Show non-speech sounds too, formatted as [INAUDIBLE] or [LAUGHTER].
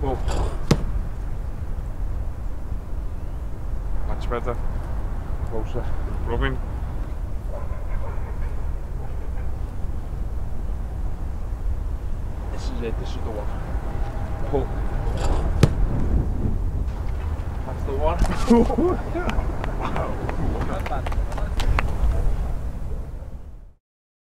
Whoa. Much better. Closer. Improving. This is it, this is the one. Pull. That's the one. [LAUGHS]